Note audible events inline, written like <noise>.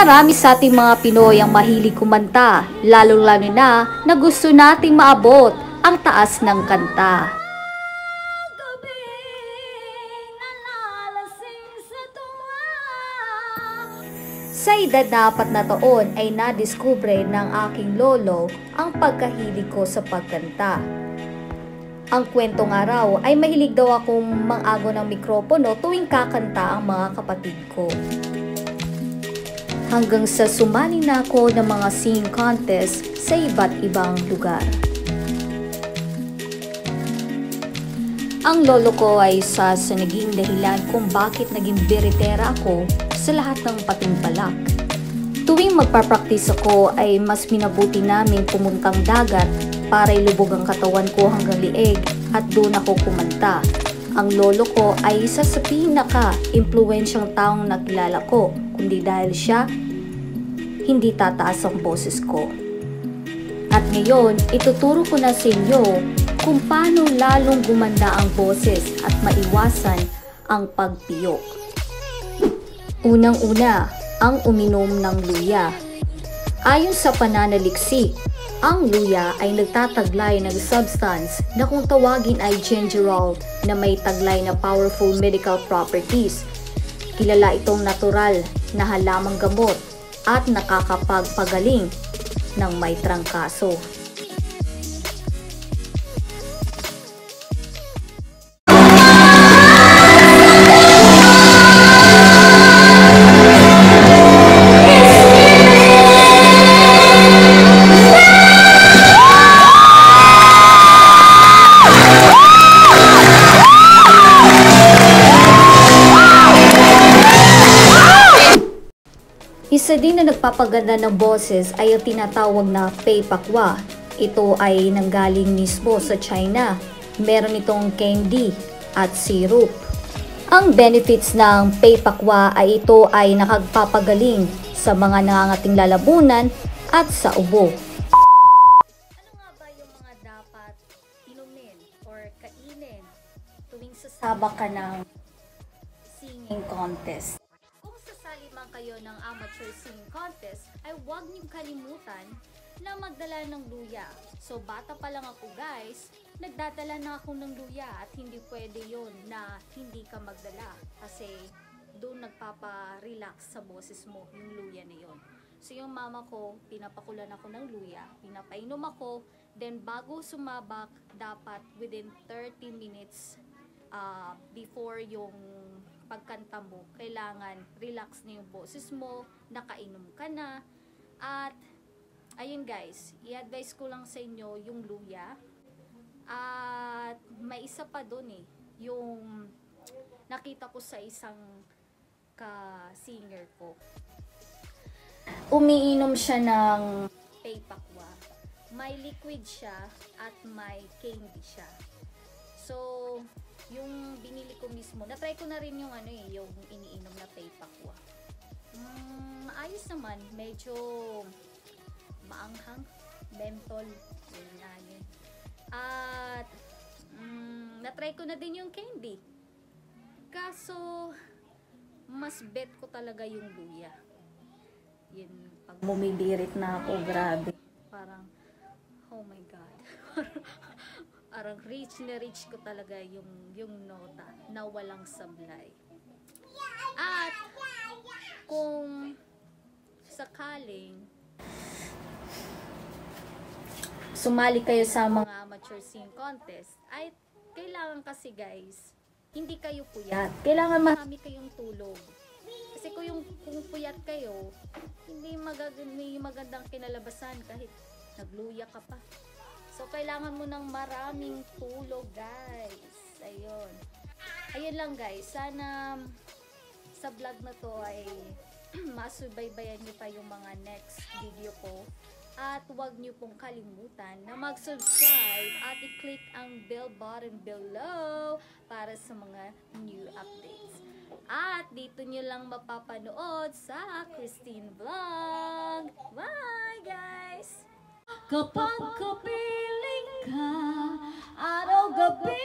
Marami sa ating mga Pinoy ang mahilig kumanta, lalo-lalo na na gusto nating maabot ang taas ng kanta. Sa edad na apat na taon ay nadiskubre ng aking lolo ang pagkahilig ko sa pagkanta. Ang kwento nga raw ay mahilig daw akong mangago ng mikropono tuwing kakanta ang mga kapatid ko. Hanggang sa sumali na ako ng mga singing contest sa iba't ibang lugar. Ang lolo ko ay isa sa naging dahilan kung bakit naging beritera ako sa lahat ng patimpalak. Tuwing magpapraktis ako ay mas minabuti namin pumuntang dagat para ilubog ang katawan ko hanggang lieg at doon ako kumanta. Ang lolo ko ay isa sa pinaka-impluensyang taong nakilala ko, kundi dahil siya, hindi tataas ang boses ko. At ngayon, ituturo ko na sa inyo kung paano lalong gumanda ang boses at maiwasan ang pagpiyok. Unang-una, ang uminom ng luya. Ayon sa pananaliksik, ang luya ay nagtataglay ng substance na kung tawagin ay gingerol na may taglay na powerful medical properties. Kilala itong natural na halamang gamot at nakakapagpagaling ng may trangkaso. Isa din na nagpapaganda ng boses ay ang tinatawag na Pei Pakwa. Ito ay nanggaling mismo sa China. Meron itong candy at syrup. Ang benefits ng Pei Pakwa ay ito ay nakagpapagaling sa mga nangangating lalabunan at sa ubo. Ano nga ba yung mga dapat inumin or kainin tuwing sasabak ka ng singing contest? Kayo ng amateur singing contest, ay huwag niyong kalimutan na magdala ng luya. So, bata pa lang ako guys, nagdadala na ako ng luya at hindi pwede yon na hindi ka magdala. Kasi, doon nagpapa-relax sa boses mo yung luya na yon. So, yung mama ko, pinapakulan ako ng luya, pinapainom ako, then bago sumabak, dapat within 30 minutes uh, before yung pagkanta mo, kailangan relax na yung boses mo, nakainom ka na, at ayun guys, i-advise ko lang sa inyo yung luya. At may isa pa doon eh, yung nakita ko sa isang ka-singer ko. Umiinom siya ng paypakwa. May liquid siya at may candy siya. So, yung binili ko mismo, na-try ko na rin yung ano eh, yung iniinom na paypakwa. Mm, ayos naman, medyo maanghang, mentol, yun nga yun. At, mm, na-try ko na din yung candy. Kaso, mas bet ko talaga yung luya. Yun, pag bumibirit na ako, grabe. Parang, oh my God. <laughs> Parang rich na rich ko talaga yung, yung nota na walang sablay. At, kung sakaling sumali kayo sa mga amateur singing contest, ay kailangan kasi guys, hindi kayo puyat. Kailangan marami kayong tulog. Kasi kung, yung, kung puyat kayo, hindi magaganda, may magandang kinalabasan kahit nagluya ka pa. So, kailangan mo ng maraming tulog, guys. Ayun. Ayun lang, guys. Sana sa vlog na to ay <clears throat> masubaybayan nyo pa yung mga next video ko. At huwag nyo pong kalimutan na mag-subscribe at i-click ang bell button below para sa mga new updates. At dito nyo lang mapapanood sa Christine Vlog. Bye guys! Kapag kapiling ka, araw gabi